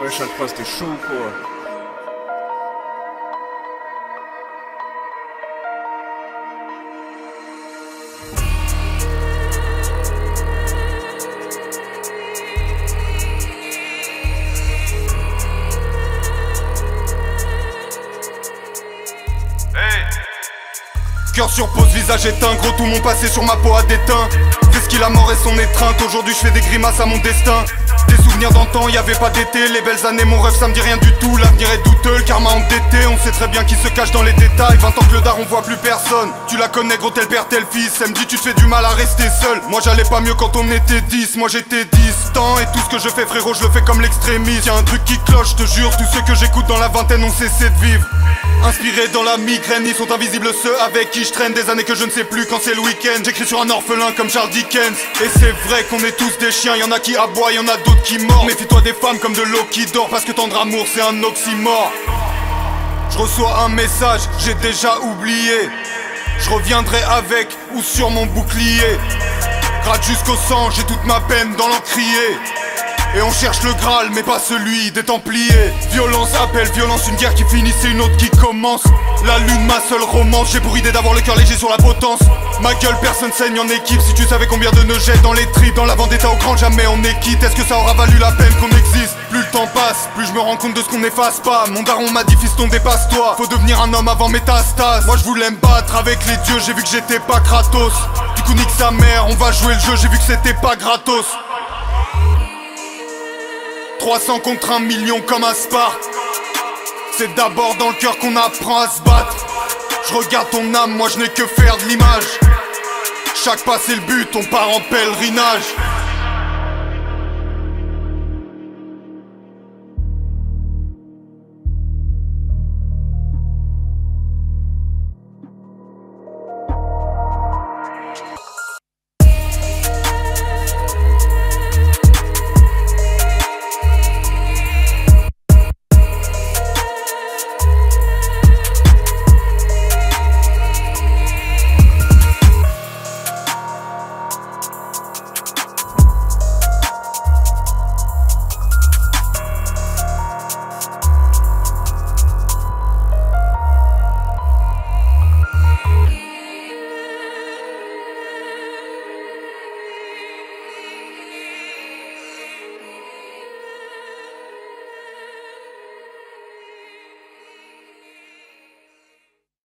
Deutschland fast die Schuhe vor. Sur pause, visage éteint, gros tout mon passé sur ma peau a déteint. Qu'est-ce qu'il a mort et son étreinte, aujourd'hui je fais des grimaces à mon destin. Des souvenirs d'antan, y avait pas d'été, les belles années, mon rêve ça me dit rien du tout. L'avenir est douteux, le karma endetté, on sait très bien qui se cache dans les détails. 20 ans que le dar on voit plus personne, tu la connais gros tel père tel fils. Elle me dit tu te fais du mal à rester seul, moi j'allais pas mieux quand on était 10 Moi j'étais distant. Et tout ce que je fais frérot je le fais comme l'extrémiste. Y'a un truc qui cloche, te jure, tous ceux que j'écoute dans la vingtaine ont cessé de vivre. Inspirés dans la migraine, ils sont invisibles ceux avec qui je traîne des années que je ne sais plus quand c'est le week-end. J'écris sur un orphelin comme Charles Dickens. Et c'est vrai qu'on est tous des chiens, y en a qui aboient, y en a d'autres qui mordent. Méfie-toi des femmes comme de l'eau qui dort, parce que tendre amour c'est un oxymore. Je reçois un message, j'ai déjà oublié. Je reviendrai avec ou sur mon bouclier. Gratte jusqu'au sang, j'ai toute ma peine dans l'encrier. Et on cherche le Graal, mais pas celui des Templiers. Violence appelle violence, une guerre qui finit, c'est une autre qui commence. La lune, ma seule romance, j'ai pour idée d'avoir le cœur léger sur la potence. Ma gueule, personne saigne en équipe. Si tu savais combien de nœuds dans les tripes, dans la vendetta au grand jamais on est quitte. Est-ce que ça aura valu la peine qu'on existe? Plus le temps passe, plus je me rends compte de ce qu'on n'efface pas. Mon daron m'a dit fiston dépasse-toi. Faut devenir un homme avant métastase. Moi je voulais me battre avec les dieux, j'ai vu que j'étais pas Kratos. Du coup nique sa mère, on va jouer le jeu, j'ai vu que c'était pas gratos. 300 contre 1 million comme un Sparte. C'est d'abord dans le cœur qu'on apprend à se battre. Je regarde ton âme, moi je n'ai que faire de l'image. Chaque pas c'est le but, on part en pèlerinage